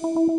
you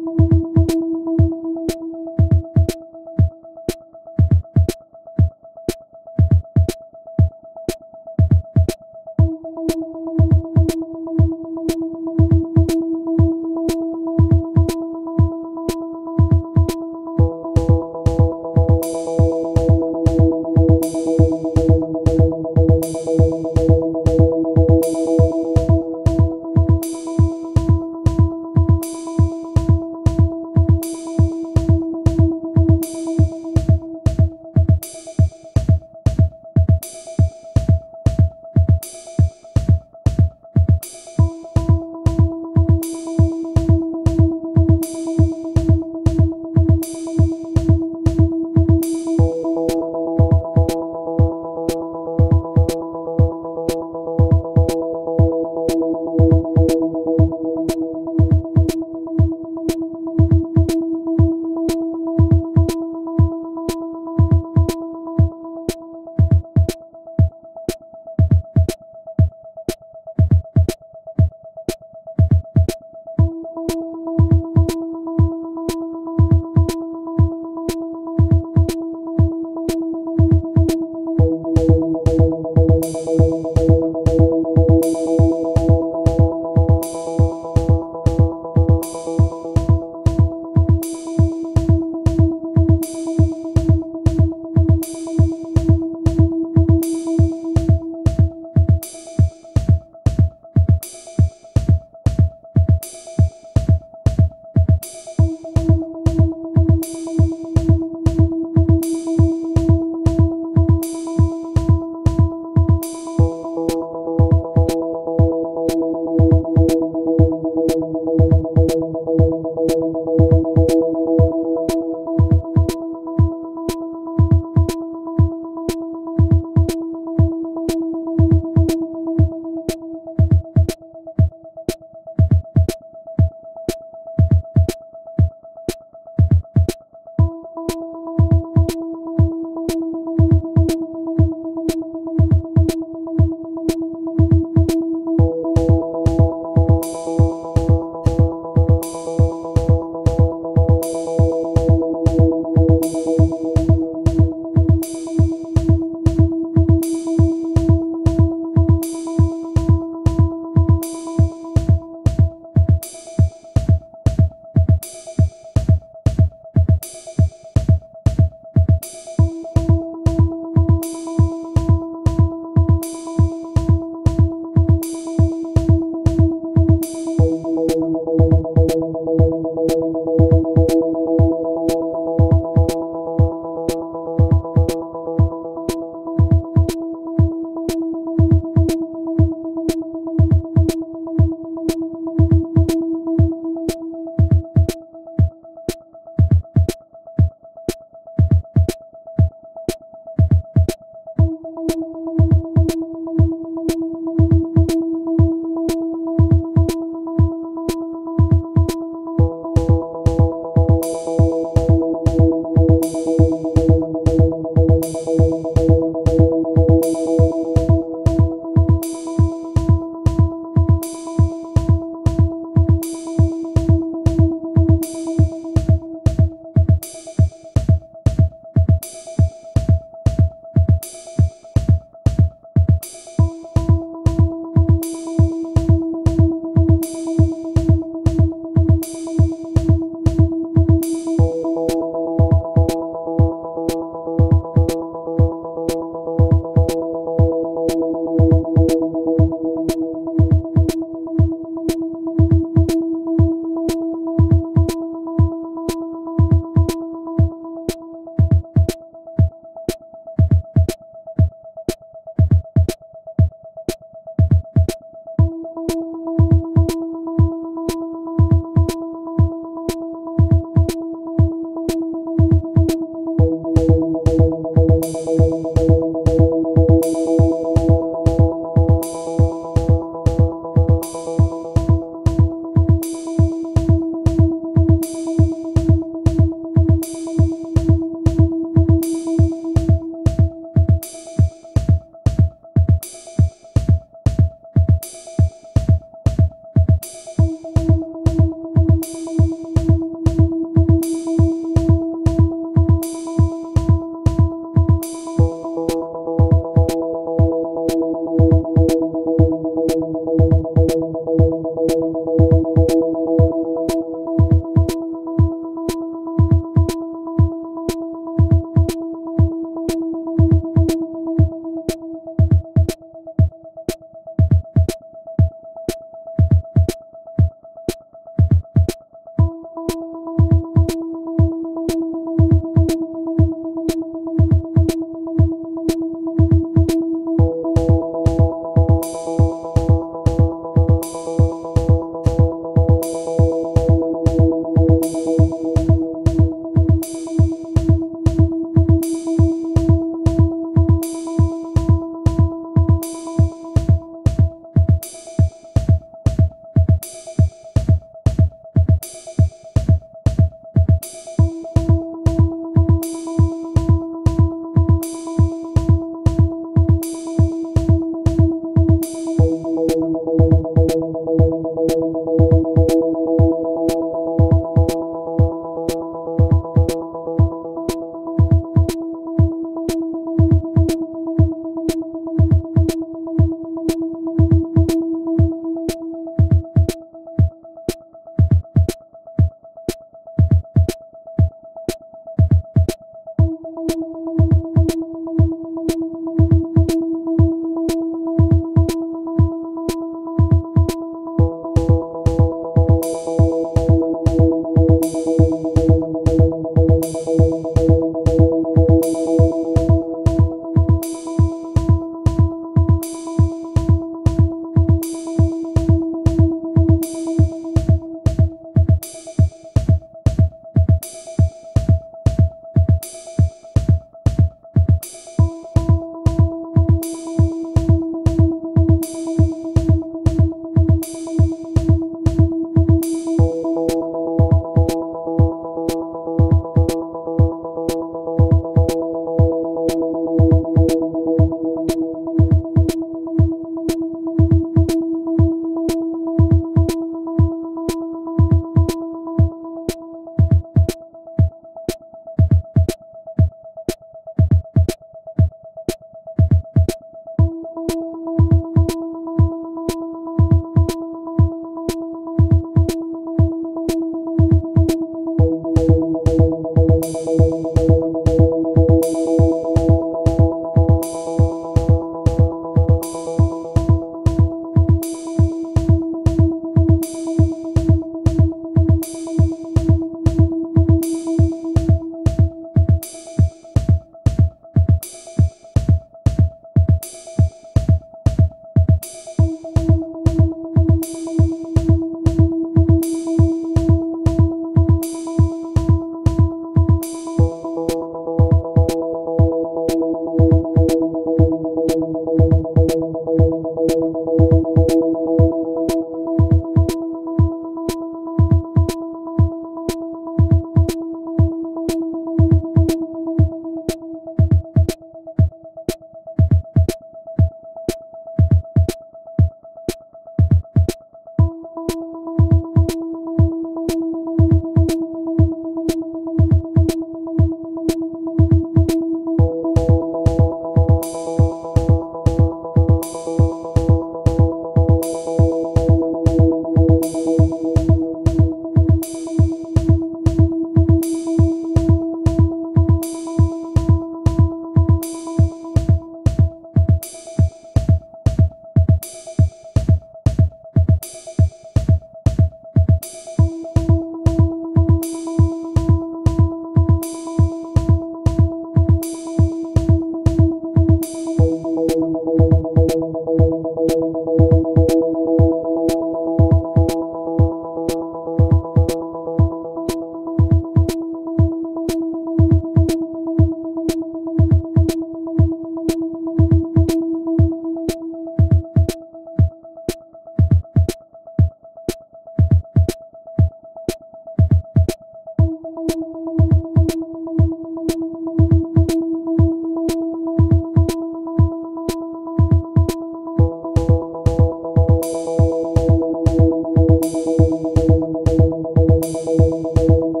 you